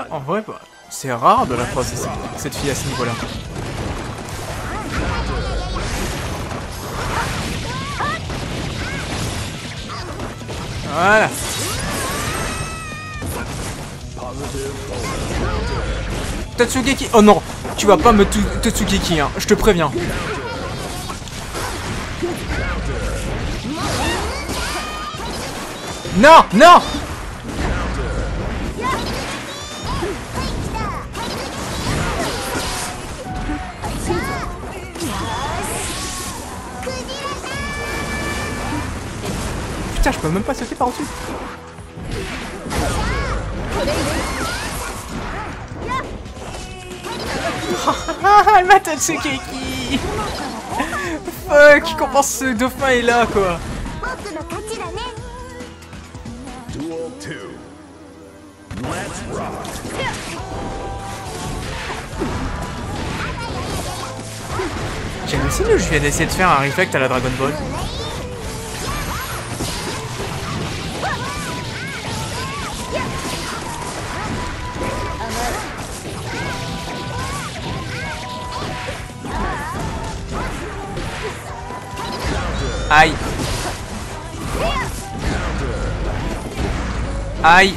Duel 1. En vrai, bah, c'est rare de la croiser cette, fille à ce niveau-là. Voilà. Tatsugeki. Oh non, tu vas pas me Tatsugeki, hein. Je te préviens. Non, non. Putain, je peux même pas sauter par-dessus. Ah, elle m'a touché Keki. Fuck, comment ce dauphin est là, quoi. J'hallucine ou je viens d'essayer de faire un reflect à la Dragon Ball. Aïe. Aïe.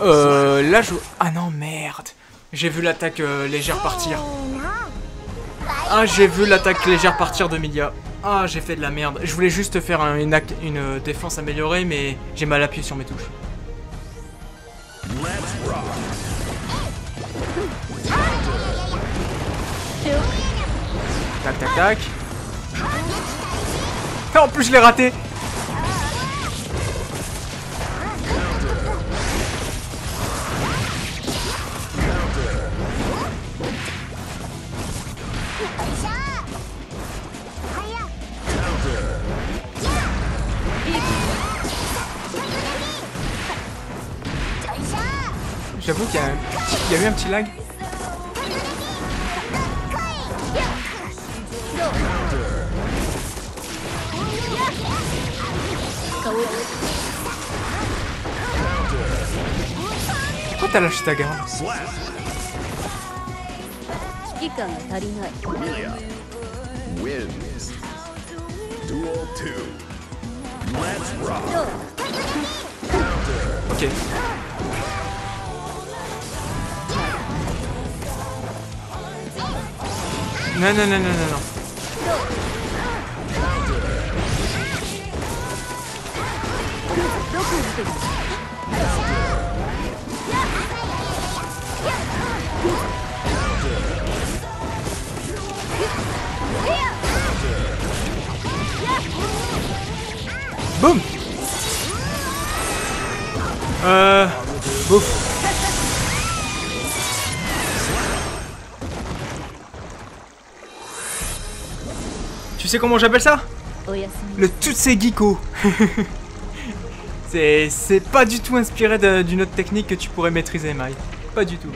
Euh, là je... Ah non, merde. J'ai vu l'attaque euh, légère partir. Ah, j'ai vu l'attaque légère partir de Milia. Ah, j'ai fait de la merde. Je voulais juste faire un- une, une euh, défense améliorée, mais j'ai mal appuyé sur mes touches. Tac, tac, tac. Ah, en plus, je l'ai raté. J'avoue qu'il y, a y a eu un petit lag. Pourquoi t'as lâché ta garde Ok. Non, non, non, non, non, non. Boom! Uh, boof. Tu sais comment j'appelle ça oh, Le Tutsegico C'est pas du tout inspiré d'une autre technique que tu pourrais maîtriser, Mai. Pas du tout.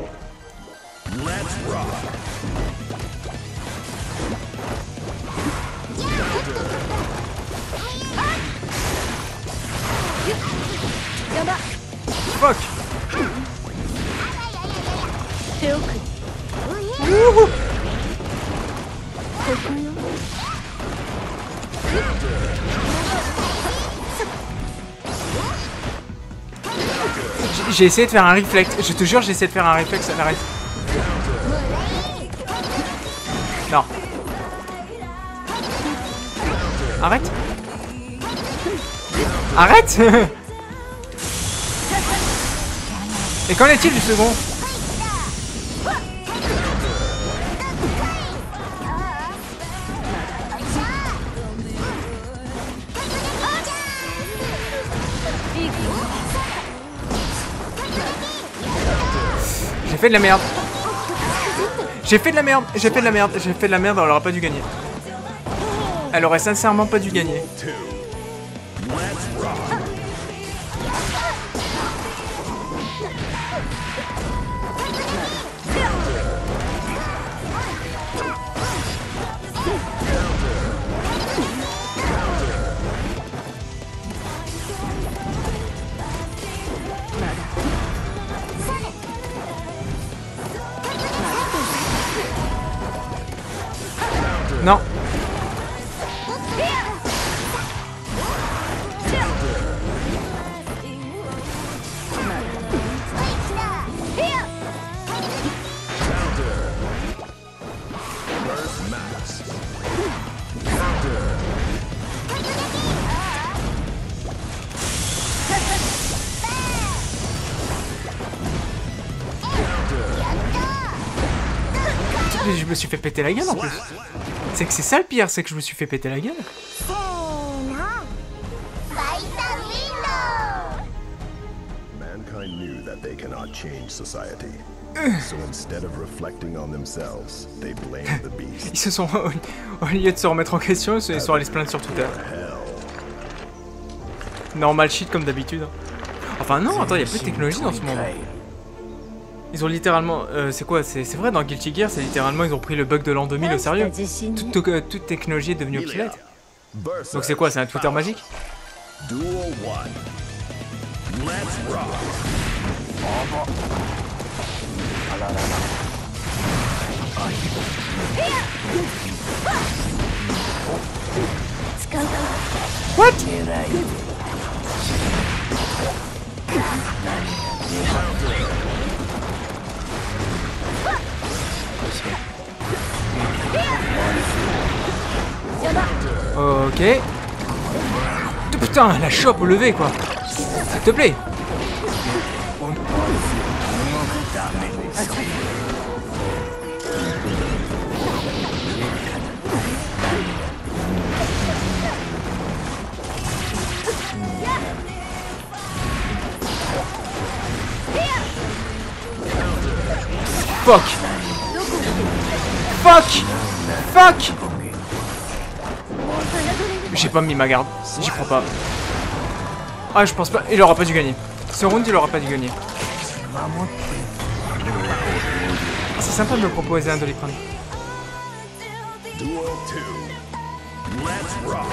J'ai- essayé de faire un reflect. Je te jure, j'ai essayé de faire un reflex à la ref. Non. Arrête Arrête Et qu'en est-il du second? fait de la merde. J'ai fait de la merde, j'ai fait de la merde, j'ai fait de la merde, elle aurait pas dû gagner. Elle aurait sincèrement pas dû gagner. je me suis fait péter la gueule en plus. C'est que c'est ça le pire, c'est que je me suis fait péter la gueule. Knew that they cannot change society. So instead of reflecting on themselves, they the beast. Ils se sont au lieu de se remettre en question, ils sont allés se plaindre sur Twitter. Normal shit comme d'habitude. Hein. Enfin non, attends, il y a plus de technologie dans ce moment. Ils ont littéralement. Euh, c'est quoi C'est vrai, dans Guilty Gear, c'est littéralement. Ils ont pris le bug de l'an 2000 au sérieux. Euh, toute, technologie est devenue obsolète. Donc c'est quoi C'est un Twitter magique What? Ok. Putain, la chope au lever quoi. S'il te plaît. Fuck Fuck Fuck J'ai pas mis ma garde, j'y crois pas. Ah je pense pas, il aura pas dû gagner. Ce round il aura pas dû gagner. Ah, C'est sympa de me proposer un doliprane. Duel 2. Let's rock.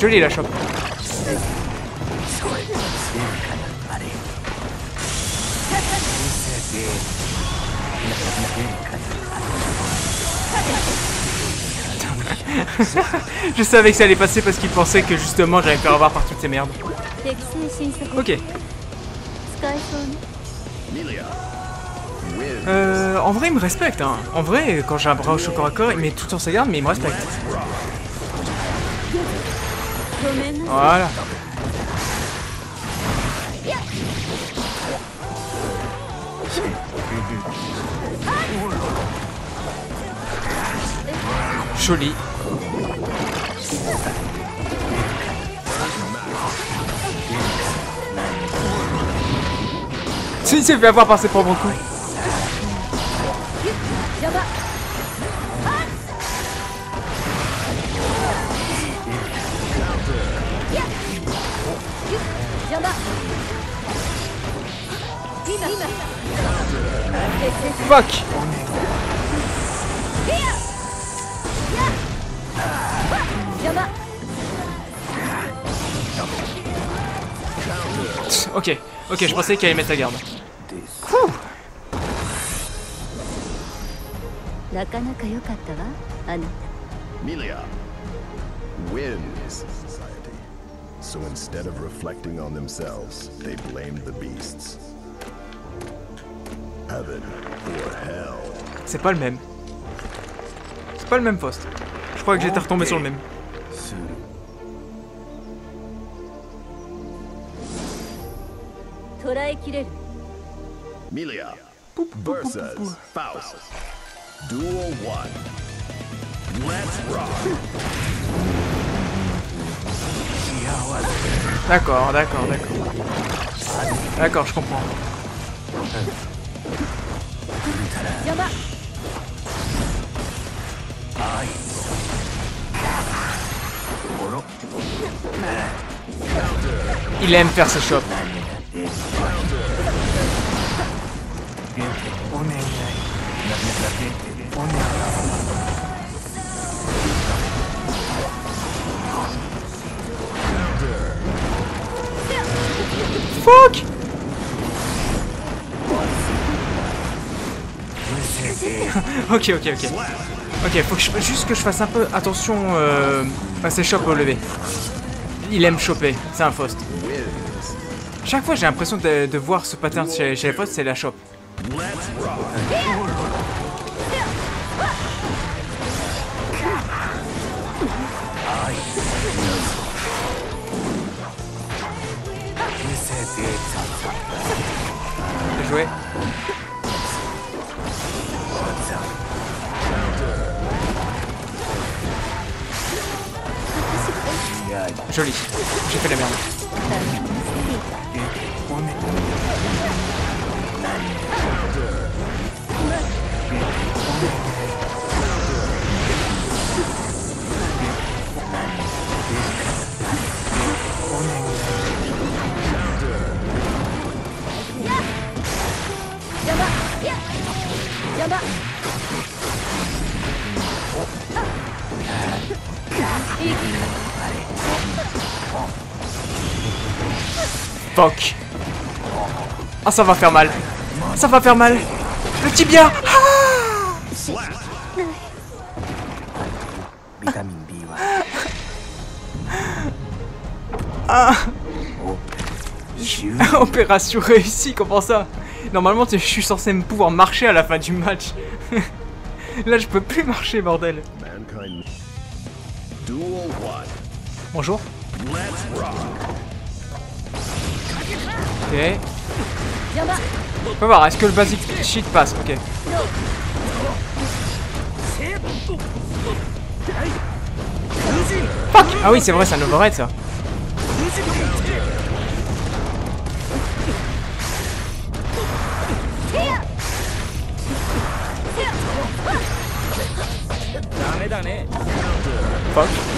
Je l'ai la chope. je savais que ça allait passer parce qu'il pensait que justement j'allais faire avoir par toutes ces merdes. Ok. Euh, en vrai, il me respecte. Hein. En vrai, quand j'ai un bras au corps à corps, il met tout en sa garde, mais il me respecte. Voilà. Joli. Si, il s'est fait avoir par ses. Fuck Ok, ok, je pensais qu'il allait mettre la garde. Ouh. Milia wins society? So instead of reflecting on themselves, they blamed the beasts. C'est pas le même. C'est pas le même poste. Je crois que j'étais retombé sur le même. Milia versus Let's rock. D'accord, d'accord, d'accord. D'accord, je comprends. 邪魔 Il aime faire ses chops. お願いお願い Fuck Ok, ok, ok. Ok, faut que je, juste que je fasse un peu attention euh, à ses chops au lever. Il aime choper, c'est un Faust. Chaque fois j'ai l'impression de, voir ce pattern chez, les Faust, c'est la chope. Let's Joli. J'ai fait la merde. Ah, ça va faire mal. Ça va faire mal. Le tibia ah ah, ah. Opération réussie, comment ça? Normalement, je suis censé me pouvoir marcher à la fin du match. Là, je peux plus marcher, bordel. Bonjour. On peut voir, est-ce que le basic shit passe Ok. Fuck Ah oui, c'est vrai, c'est un overhead ça. Fuck.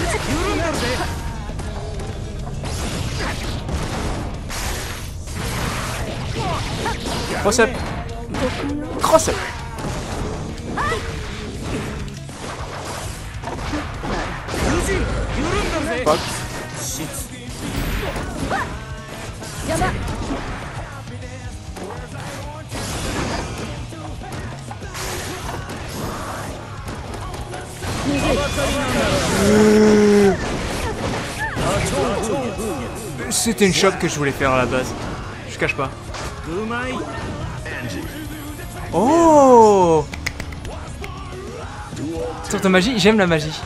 Cross up. Cross up. Fuck. 邪魔 C'était une chope que je voulais faire à la base. Je cache pas. Oh Sur ta magie, j'aime la magie.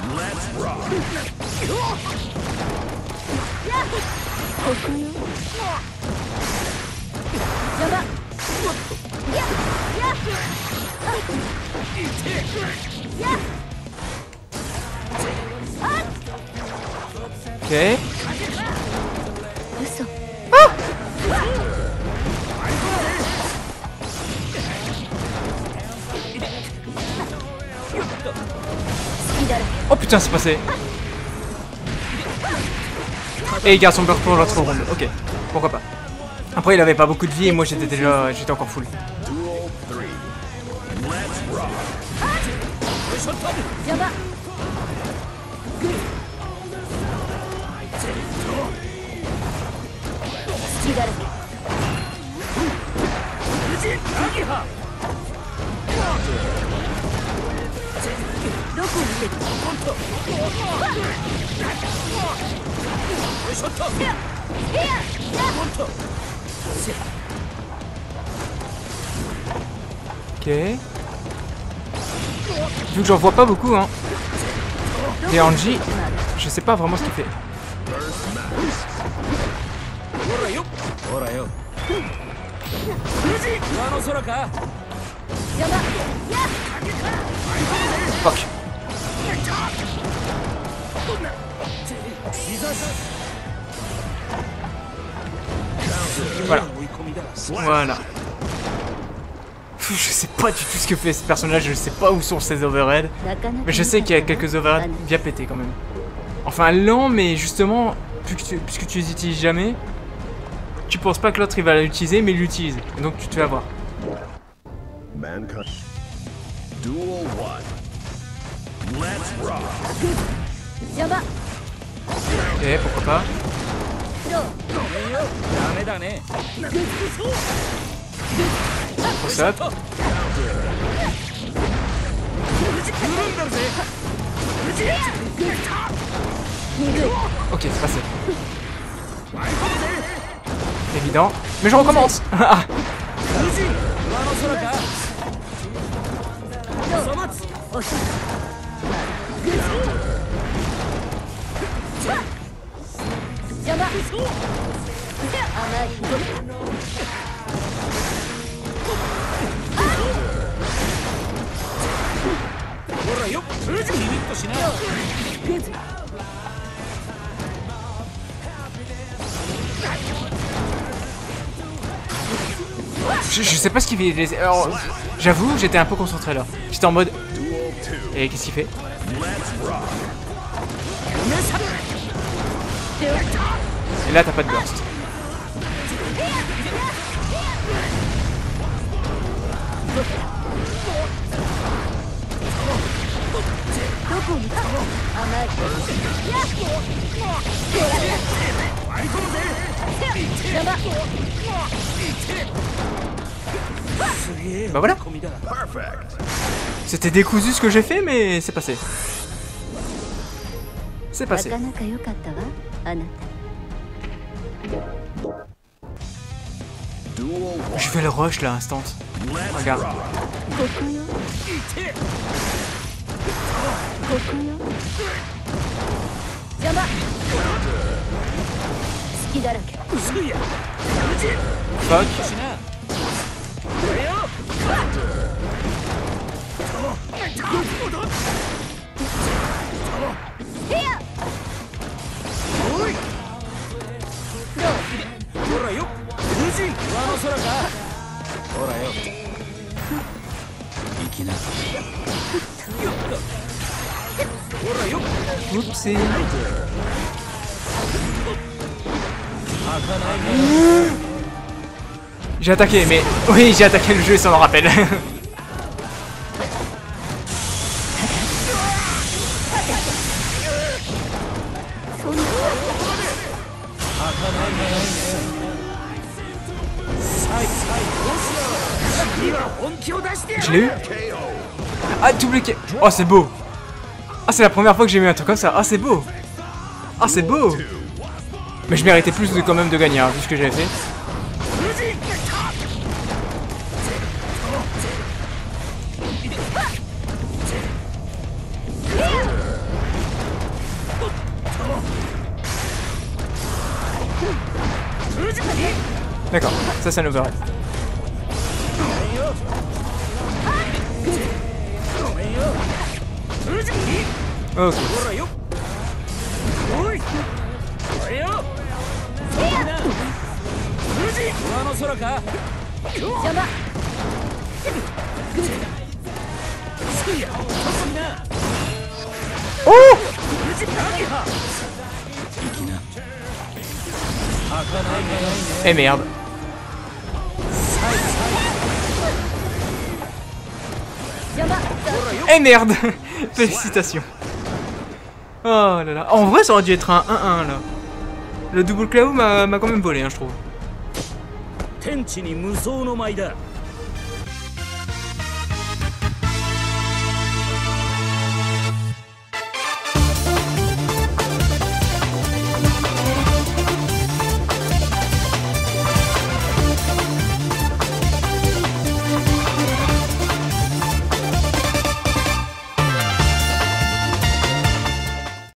Ok. Oh putain, c'est passé. Et il garde son beurre pour l'autre round. Ok, pourquoi pas. Après, il avait pas beaucoup de vie et moi j'étais déjà. J'étais encore full. Ok. Vu que j'en vois pas beaucoup, hein. Des Anji, je sais pas vraiment ce qu'il fait. Fuck. Voilà. Voilà. Je sais pas du tout ce que fait ce personnage, je sais pas où sont ses overheads. Mais je sais qu'il y a quelques overheads bien pétés quand même. Enfin, lent, mais justement, puisque tu les utilises jamais, tu penses pas que l'autre il va l'utiliser, mais il l'utilise. Donc tu te fais avoir. Let's rock. Ok, pourquoi pas. Pour ça. Ok, c'est passé. Évident. Mais je recommence ah. J'avoue, j'étais un peu concentré là. J'étais en mode. Duel 2. Et qu'est-ce qu'il fait? Et là, t'as pas de burst. Bah voilà C'était décousu ce que j'ai fait, mais c'est passé. C'est passé. Je vais le rush là, instant. Regarde. Fuck. ほらよ富士上の空かほらよ行きなほらよ Oupsie. 開かないね J'ai attaqué, mais. Oui, j'ai attaqué le jeu, ça m'en rappelle. Oh, c'est beau. Ah, c'est la première fois que j'ai mis un truc comme ça. Ah, c'est beau. Ah, c'est beau. Mais je méritais plus quand même de gagner, hein, vu ce que j'avais fait. D'accord, ça c'est un overhead. Oh Eh merde. Eh merde. Félicitations. Oh là là. En vrai, ça aurait dû être un 1-1 là. Le double claw m'a quand même volé, hein, je trouve.